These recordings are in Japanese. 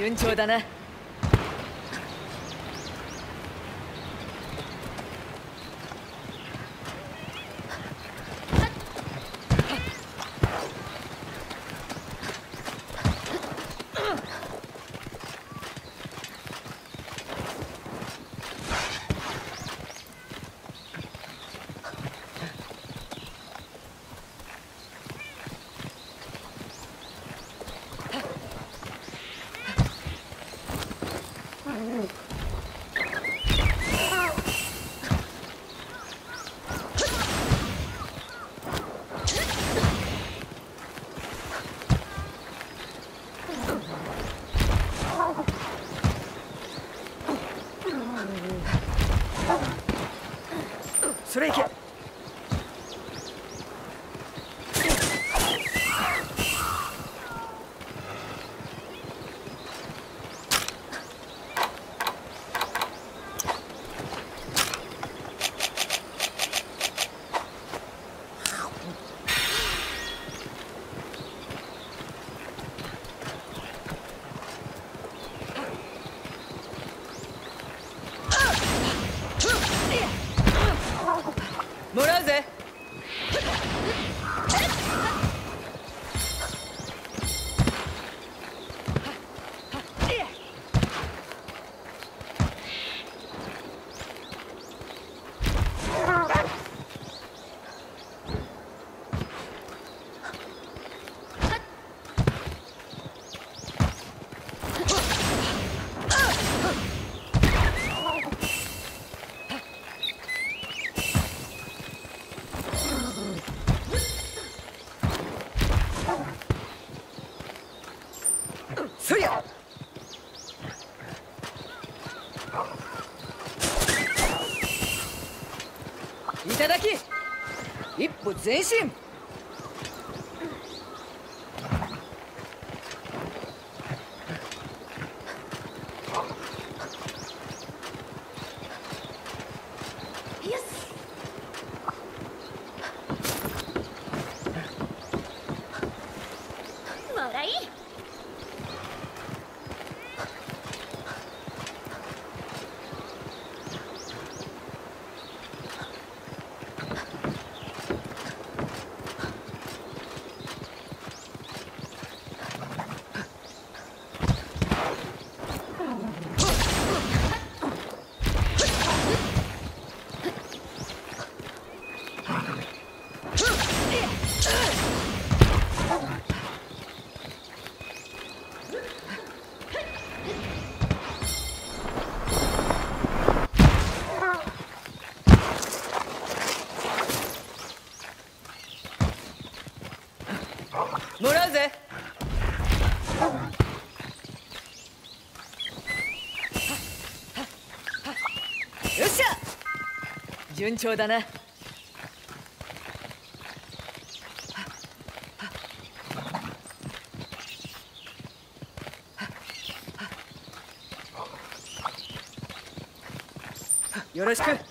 順調だな。それいけそりゃいただき。一歩前進。もらうぜ。よっしゃ。順調だな。よろしく。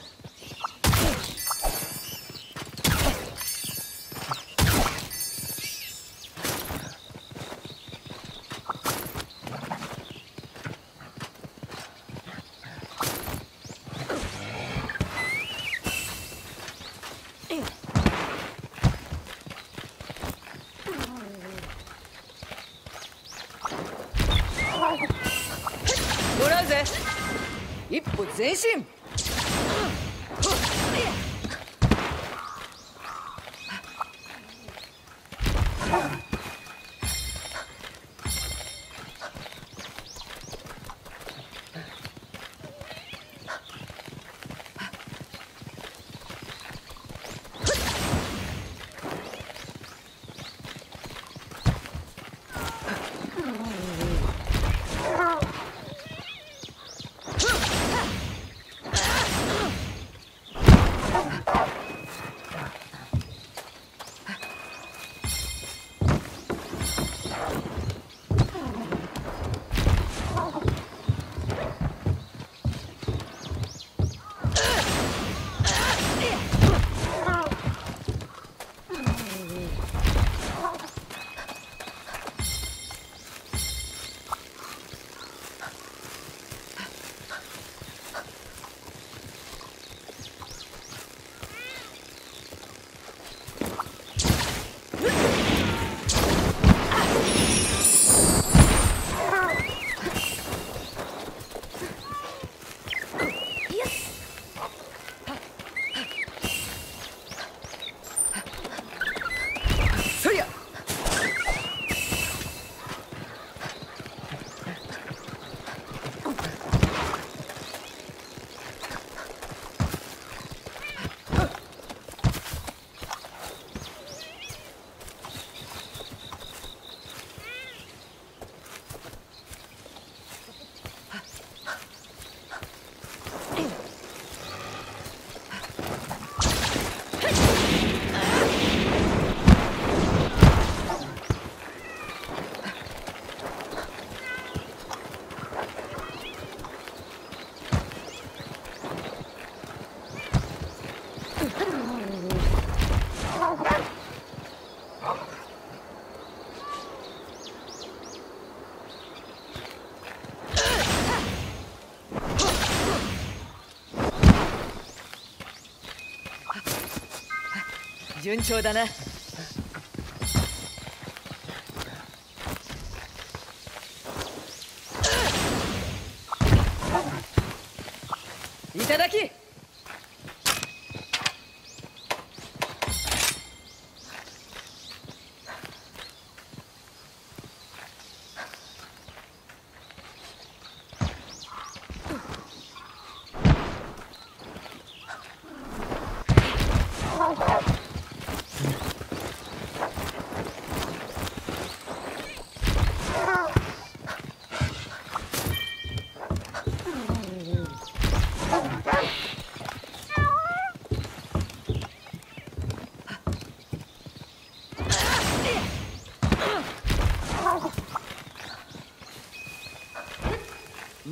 順調だな。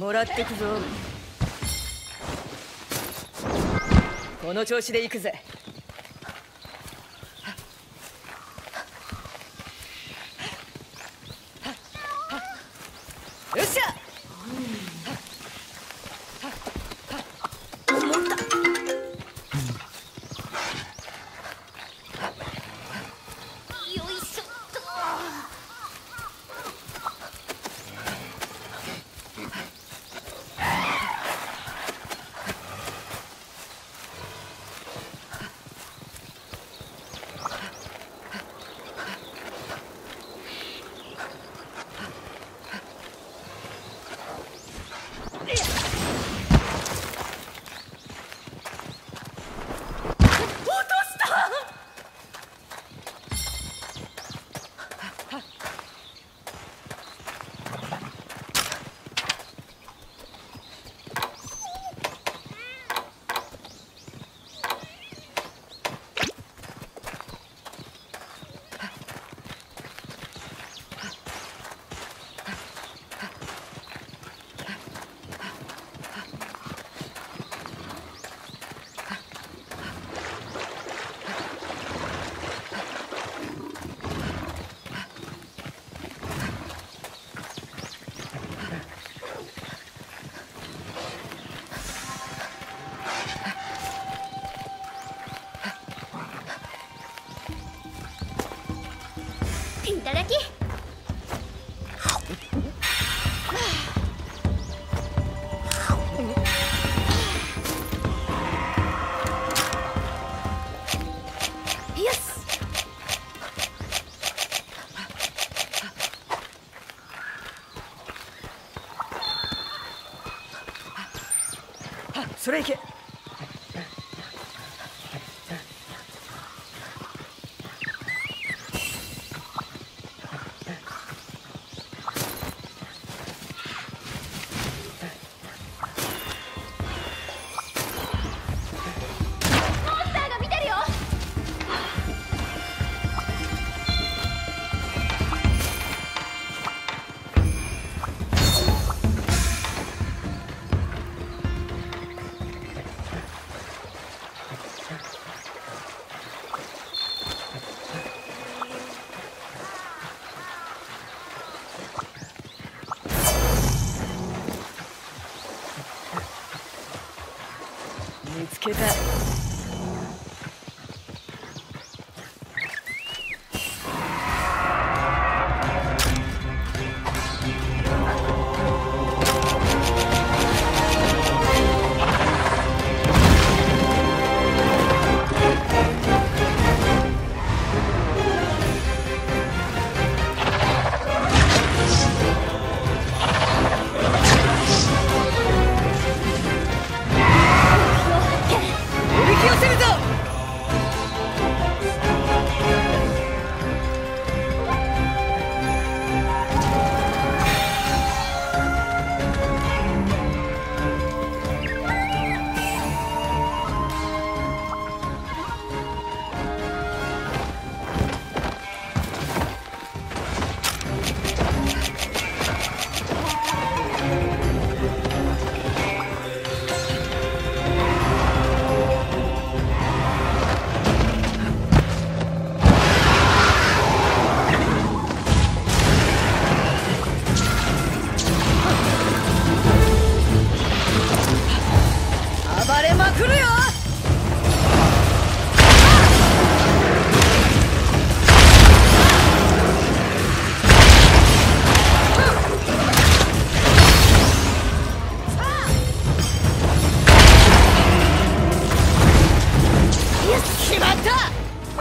もらってくぞ。この調子で行くぜ。それいけ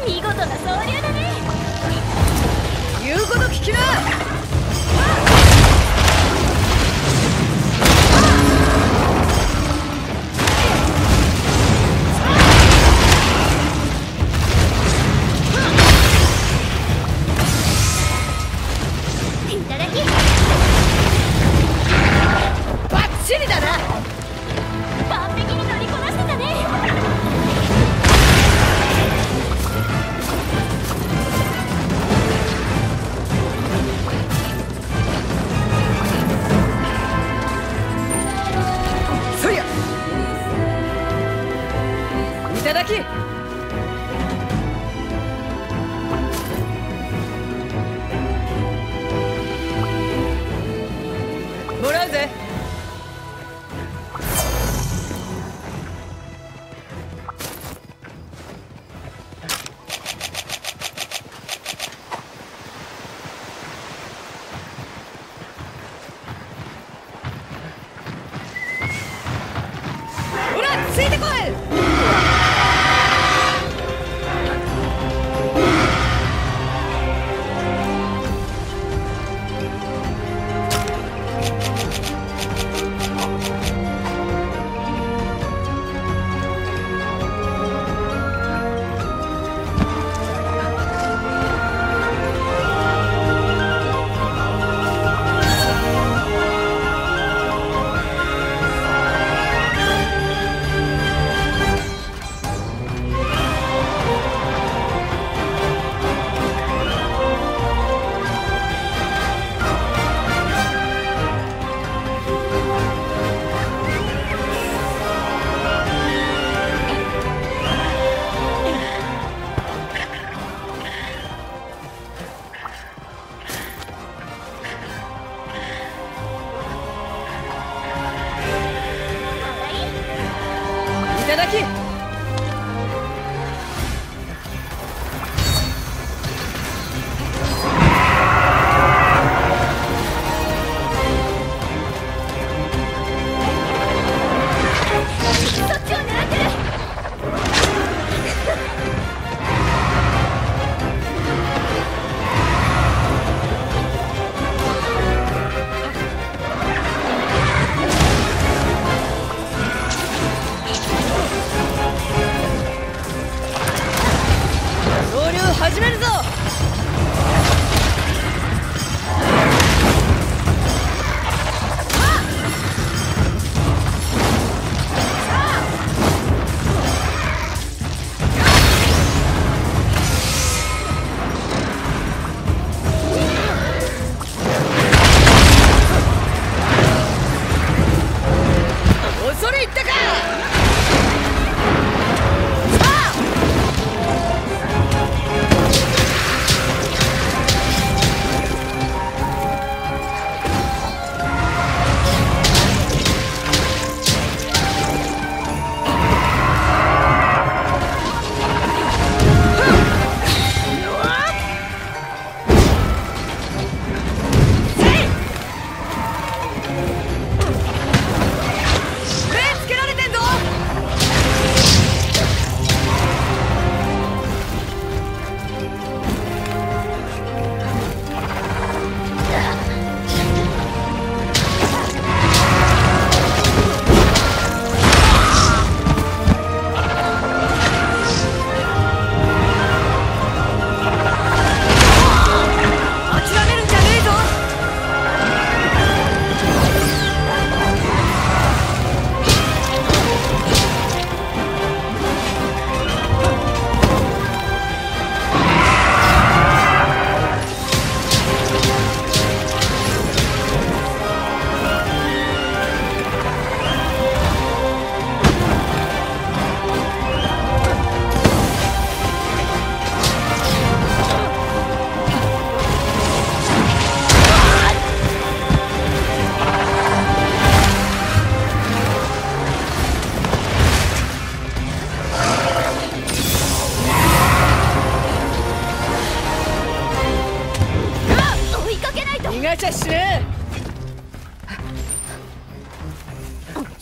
見事な総流だね。言うこと聞きな。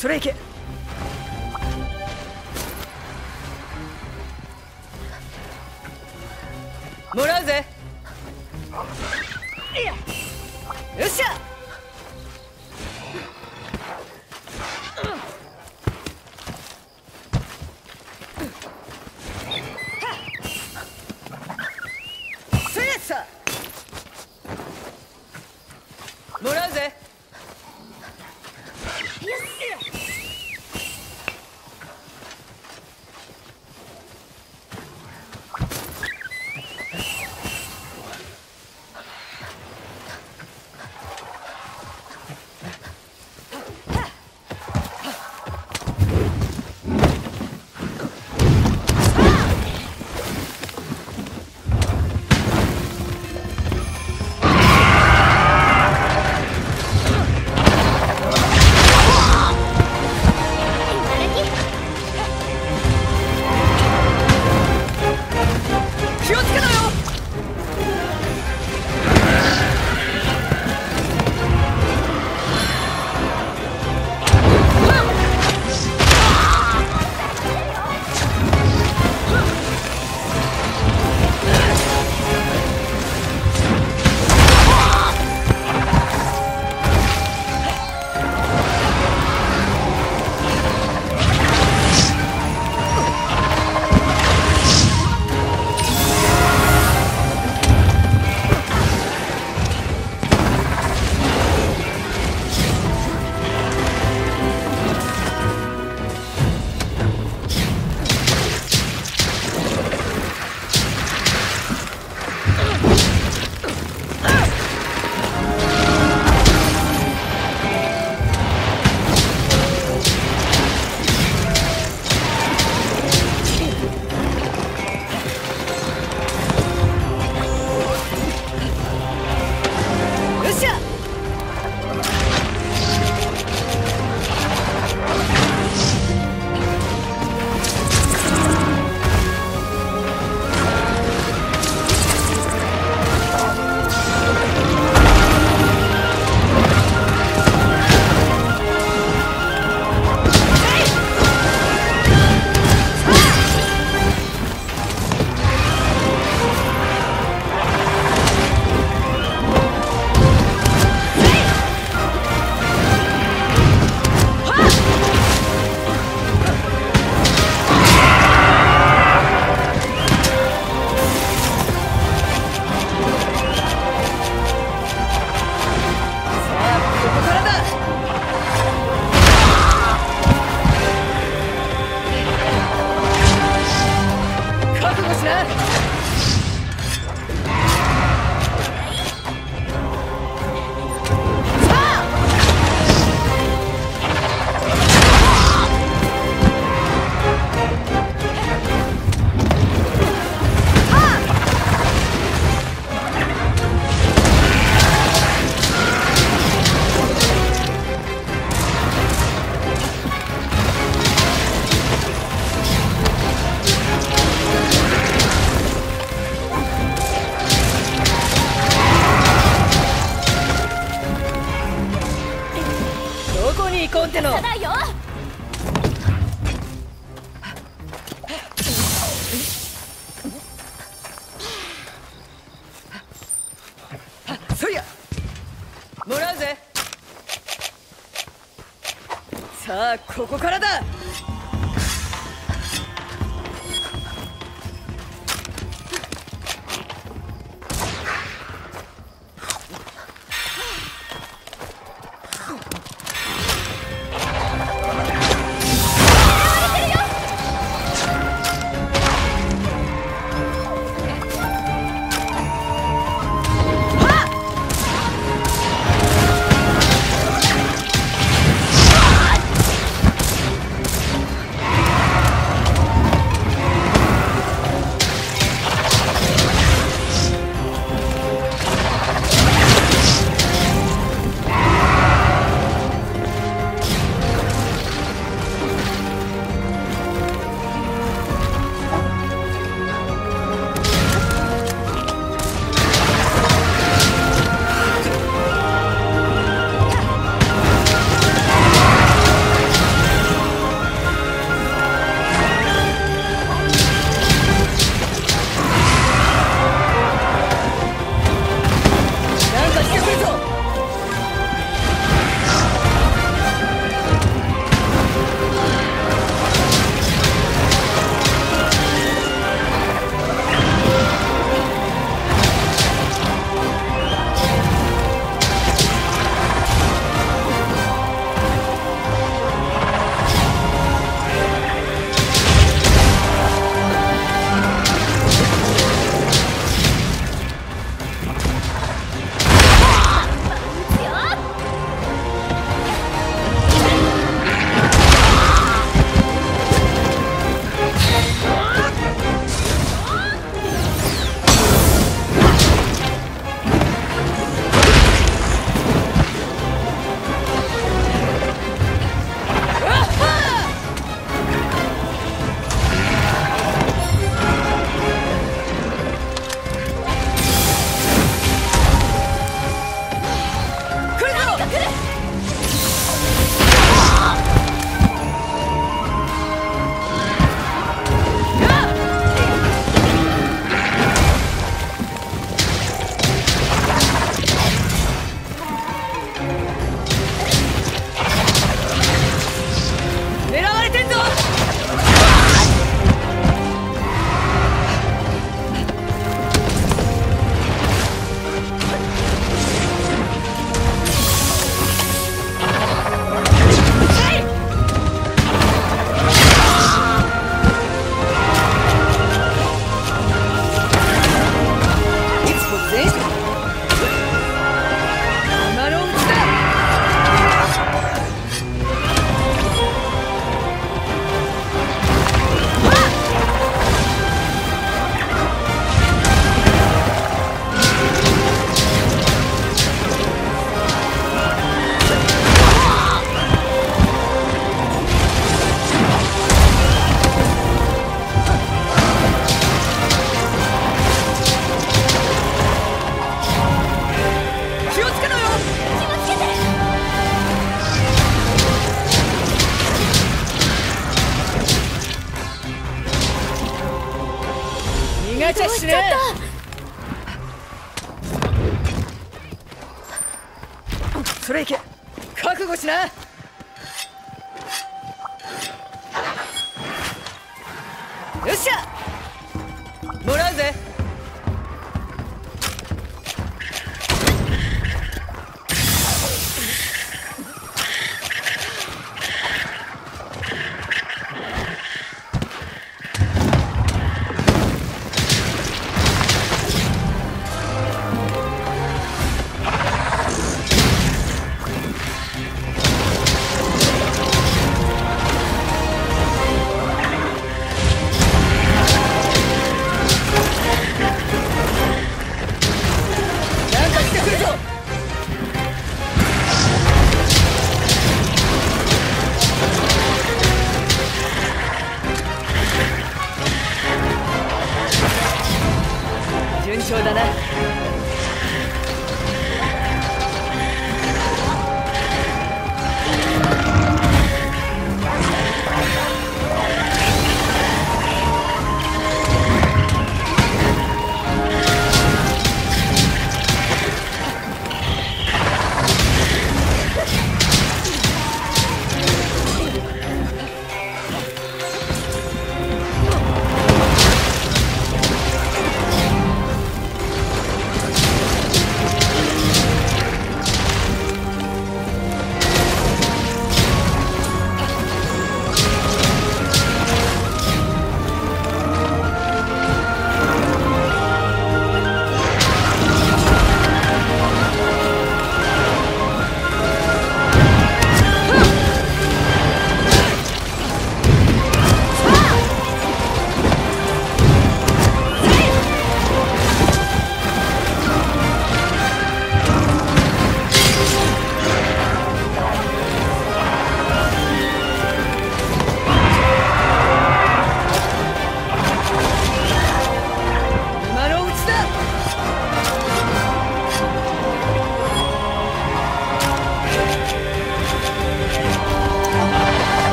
それいけ。もらうぜ。よっしゃ。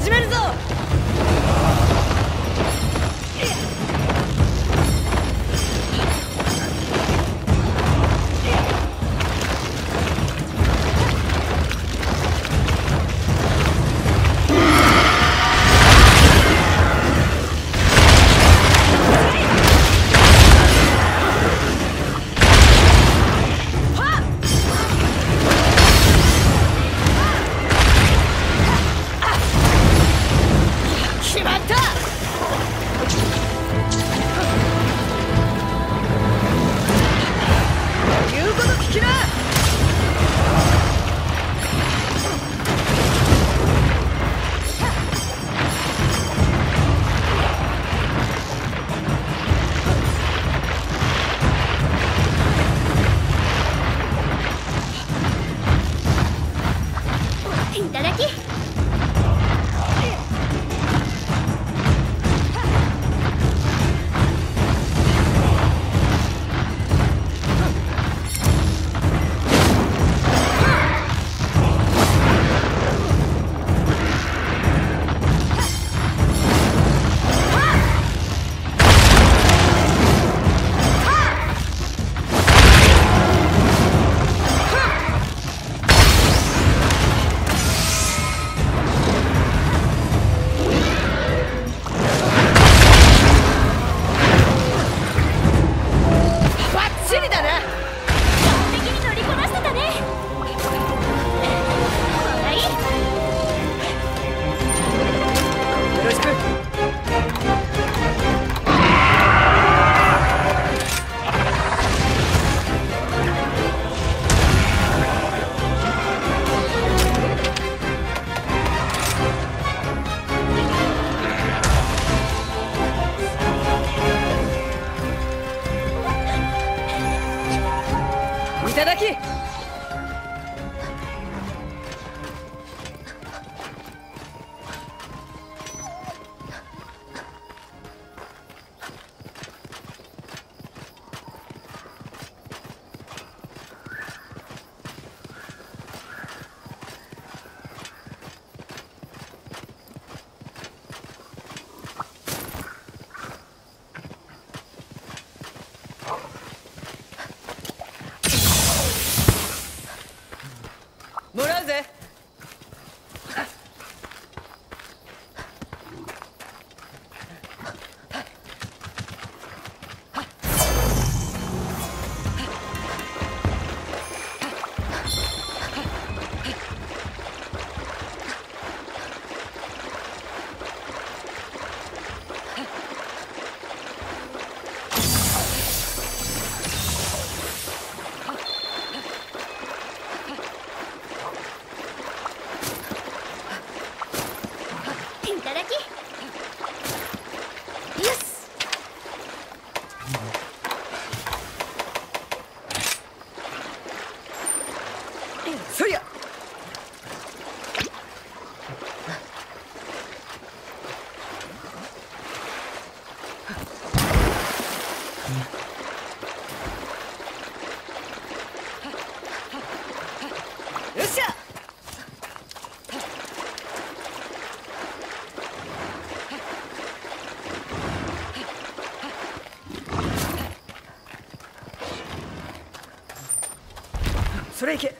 始めるぞそれいけ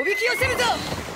おびき寄せるぞ